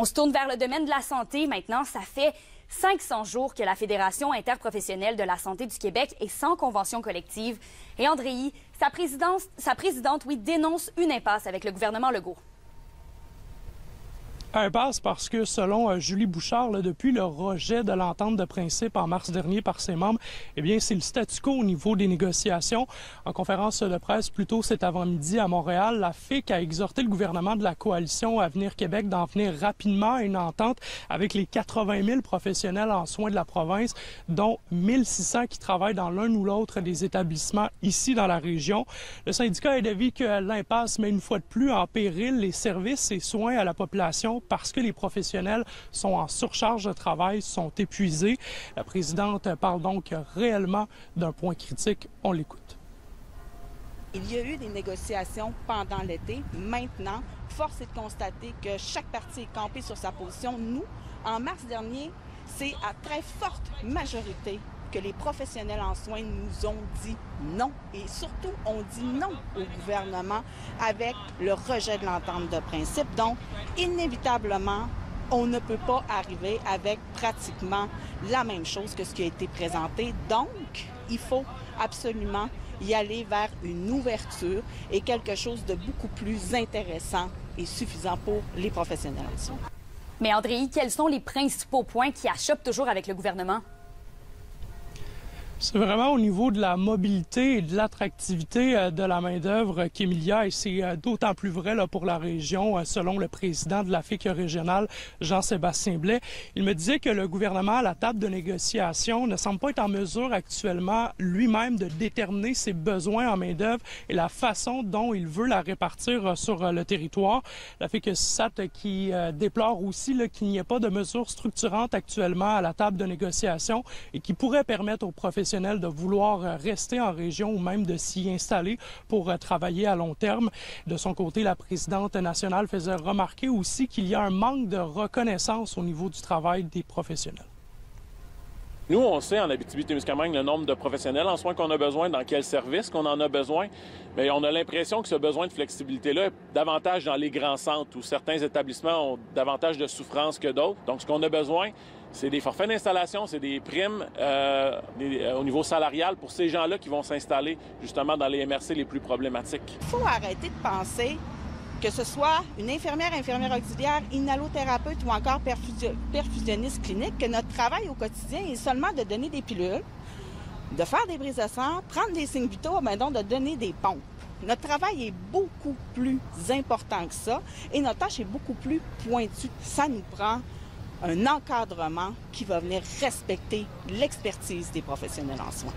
On se tourne vers le domaine de la santé maintenant. Ça fait 500 jours que la Fédération interprofessionnelle de la santé du Québec est sans convention collective. Et Andréi, sa, sa présidente, oui, dénonce une impasse avec le gouvernement Legault. Impasse parce que, selon euh, Julie Bouchard, depuis le rejet de l'entente de principe en mars dernier par ses membres, eh bien, c'est le statu quo au niveau des négociations. En conférence de presse plus tôt cet avant-midi à Montréal, la FIC a exhorté le gouvernement de la coalition Avenir Québec d'en venir rapidement à une entente avec les 80 000 professionnels en soins de la province, dont 1600 qui travaillent dans l'un ou l'autre des établissements ici dans la région. Le syndicat est d'avis que l'impasse met une fois de plus en péril les services et soins à la population parce que les professionnels sont en surcharge de travail, sont épuisés. La présidente parle donc réellement d'un point critique. On l'écoute. Il y a eu des négociations pendant l'été. Maintenant, force est de constater que chaque partie est campée sur sa position. Nous, en mars dernier, c'est à très forte majorité que les professionnels en soins nous ont dit non. Et surtout, on dit non au gouvernement avec le rejet de l'entente de principe. Donc, inévitablement, on ne peut pas arriver avec pratiquement la même chose que ce qui a été présenté. Donc, il faut absolument y aller vers une ouverture et quelque chose de beaucoup plus intéressant et suffisant pour les professionnels en soins. Mais André, quels sont les principaux points qui achoppent toujours avec le gouvernement? C'est vraiment au niveau de la mobilité et de l'attractivité euh, de la main-d'œuvre qu'Emilia, et c'est euh, d'autant plus vrai là, pour la région, euh, selon le président de la FIC régionale, Jean-Sébastien Blais. Il me disait que le gouvernement, à la table de négociation, ne semble pas être en mesure actuellement lui-même de déterminer ses besoins en main-d'œuvre et la façon dont il veut la répartir sur le territoire. La FIC SAT qui déplore aussi qu'il n'y ait pas de mesures structurantes actuellement à la table de négociation et qui pourraient permettre aux professionnels de vouloir euh, rester en région ou même de s'y installer pour euh, travailler à long terme. De son côté, la présidente nationale faisait remarquer aussi qu'il y a un manque de reconnaissance au niveau du travail des professionnels. Nous, on sait en Abitibi-Témiscamingue le nombre de professionnels en soins qu'on a besoin, dans quel service qu'on en a besoin, mais on a l'impression que ce besoin de flexibilité-là est davantage dans les grands centres où certains établissements ont davantage de souffrance que d'autres. Donc, ce qu'on a besoin, c'est des forfaits d'installation, c'est des primes euh, euh, au niveau salarial pour ces gens-là qui vont s'installer justement dans les MRC les plus problématiques. Il faut arrêter de penser que ce soit une infirmière, infirmière auxiliaire, inhalothérapeute ou encore perfusionniste clinique, que notre travail au quotidien est seulement de donner des pilules, de faire des brises de sang, prendre des signes vitaux, mais donc de donner des pompes. Notre travail est beaucoup plus important que ça et notre tâche est beaucoup plus pointue. Ça nous prend un encadrement qui va venir respecter l'expertise des professionnels en soins.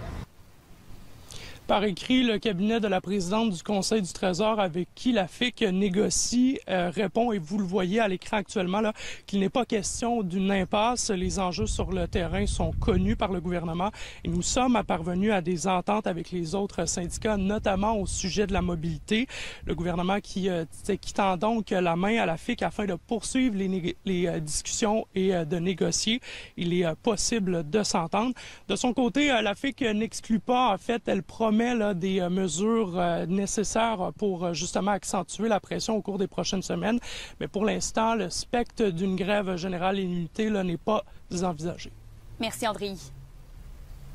Par écrit, le cabinet de la présidente du Conseil du Trésor avec qui la FIC négocie euh, répond, et vous le voyez à l'écran actuellement, là, qu'il n'est pas question d'une impasse. Les enjeux sur le terrain sont connus par le gouvernement et nous sommes parvenus à des ententes avec les autres syndicats, notamment au sujet de la mobilité. Le gouvernement qui, euh, qui tend donc la main à la FIC afin de poursuivre les, les euh, discussions et de négocier. Il est possible de s'entendre. De son côté, la FIC n'exclut pas, en fait, elle promet des euh, mesures euh, nécessaires pour euh, justement accentuer la pression au cours des prochaines semaines. Mais pour l'instant, le spectre d'une grève générale illimitée n'est pas envisagé. Merci, André.